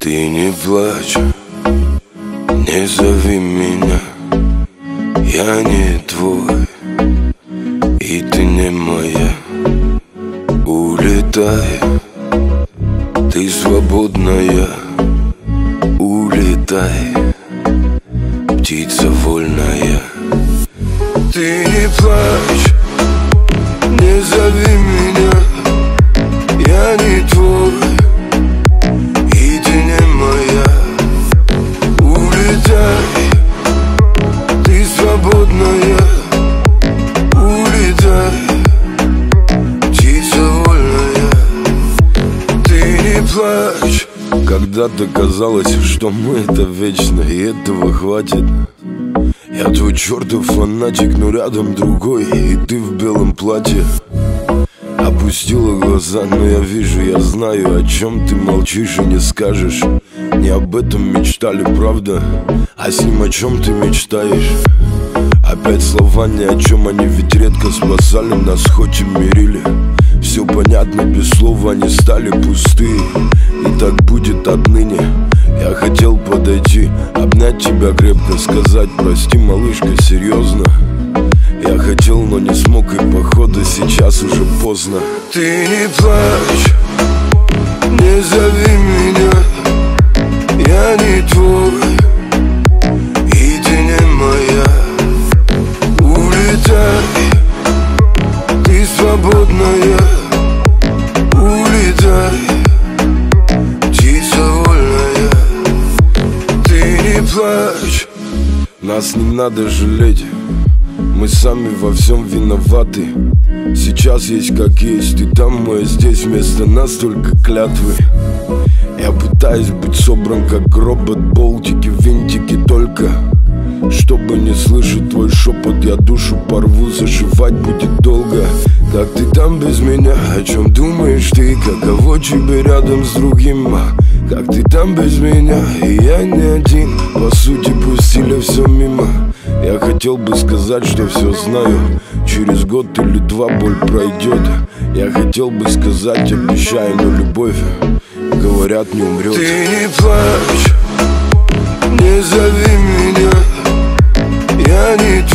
Ты не плачь, не зови меня. Я не твой, и ты не моя. Улетай, ты свободная. Улетай, птица вольная. Ты не плачь, Когда-то казалось, что мы это вечно И этого хватит Я твой чертов фанатик, но рядом другой И ты в белом платье Опустила глаза, но я вижу, я знаю, о чем ты молчишь и не скажешь Не об этом мечтали, правда? А с ним о чем ты мечтаешь? Опять слова ни о чем, они ведь редко спасали нас, хоть и мирили Все понятно, без слова они стали пустые И так будет отныне. Я хотел подойти, обнять тебя крепко, сказать Прости, малышка, серьезно я хотел, но не смог, и походу сейчас уже поздно. Ты не плачь, не зови меня. Я не твой, свободная нас не надо жалеть мы сами во всем виноваты Сейчас есть как есть И там мы, а здесь вместо нас только клятвы Я пытаюсь быть собран как робот Болтики, винтики только чтобы не слышать твой шепот Я душу порву, зашивать будет долго Как ты там без меня? О чем думаешь ты? Каково тебе рядом с другим? Как ты там без меня? И я не один Пустили все мимо. Я хотел бы сказать, что все знаю. Через год или два боль пройдет Я хотел бы сказать, обещаю, но любовь Говорят, не умрет Ты не плачь, не зови меня. Я не